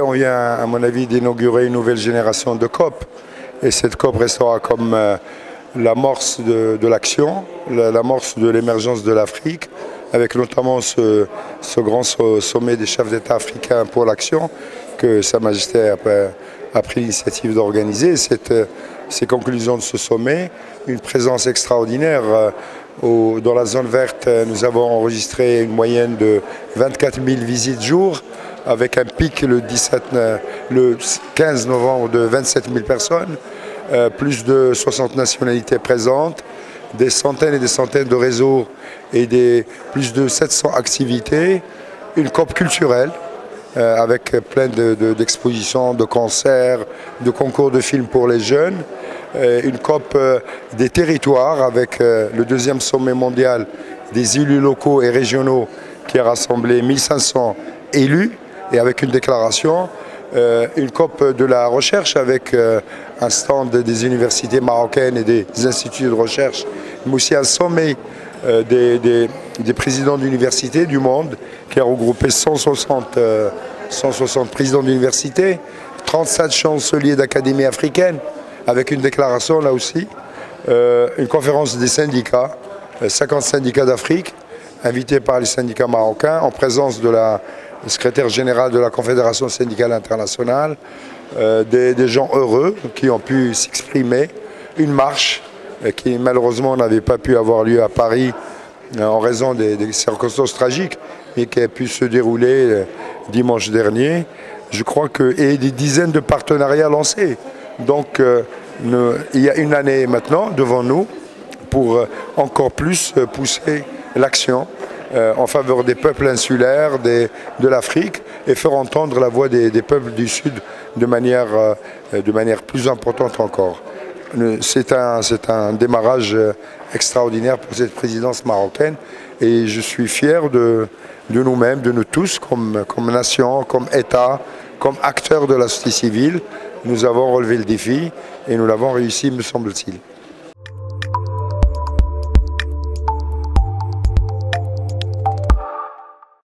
On vient, à mon avis, d'inaugurer une nouvelle génération de COP. Et cette COP restera comme euh, l'amorce de, l'action, l'amorce de l'émergence de l'Afrique, avec notamment ce, grand sommet des chefs d'État africains pour l'action que Sa Majesté a, pris l'initiative d'organiser. Euh, ces conclusions de ce sommet, une présence extraordinaire. Euh, dans la zone verte, nous avons enregistré une moyenne de 24 000 visites jour avec un pic le, 17, le 15 novembre de 27 000 personnes, euh, plus de 60 nationalités présentes, des centaines et des centaines de réseaux et des plus de 700 activités, une COP culturelle euh, avec plein d'expositions, de, concerts, de concours de films pour les jeunes, euh, une COP des territoires avec le deuxième sommet mondial des élus locaux et régionaux qui a rassemblé 1500 élus et avec une déclaration, euh, une COP de la recherche avec euh, un stand des universités marocaines et des instituts de recherche, mais aussi un sommet euh, des, présidents d'universités du monde qui a regroupé 160, 160 présidents d'universités, 37 chanceliers d'académies africaines, avec une déclaration là aussi, une conférence des syndicats, 50 syndicats d'Afrique, invités par les syndicats marocains, en présence de la secrétaire général de la Confédération syndicale internationale, euh, des, gens heureux qui ont pu s'exprimer, une marche euh, qui malheureusement n'avait pas pu avoir lieu à Paris euh, en raison des, circonstances tragiques, mais qui a pu se dérouler dimanche dernier. Je crois que, et des dizaines de partenariats lancés. Donc il y a une année maintenant devant nous pour encore plus pousser l'action euh, en faveur des peuples insulaires de l'Afrique et faire entendre la voix des, peuples du Sud de manière, euh, de manière plus importante encore. C'est un, un, démarrage euh, extraordinaire pour cette présidence marocaine et je suis fier de, de nous-mêmes, de nous tous, comme, comme nation, comme État, comme acteurs de la société civile. Nous avons relevé le défi et nous l'avons réussi, me semble-t-il.